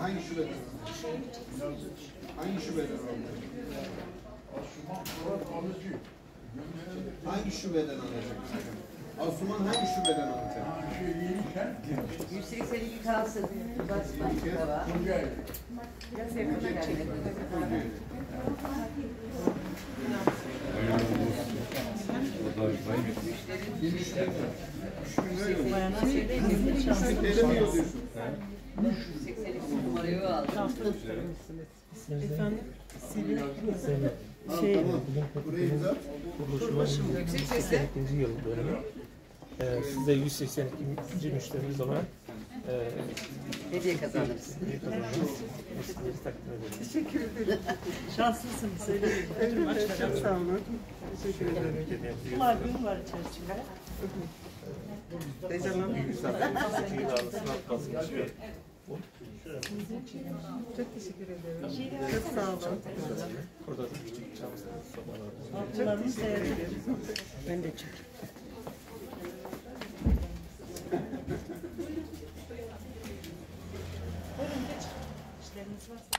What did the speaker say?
Hangi şubeden? Hangi alacak? Hangi şubeden alacak? Asuman hangi şubeden alacak? 182 kalsın. Basma. Baba. Biraz yakına gelmek. Müşteri mi yazıyorsun? 182 numarayı aldım. Efendim? Şey, imza. Yüksek sesle. 82. yıl dönümü. Ee, size 182. müşterimiz olarak e, Hediye kazandınız. takdim. Teşekkür ederim. Şanslısın söyleyeyim. Ödüm açacağım. Sağ olun. Teşekkür ederim. Var gün var içerisinde. Heyecanlandım. Çok teşekkür ederim. Çok sağ olun. Burada da küçük çam sobalar. Çok teşekkür ederim. Ben de çok. します。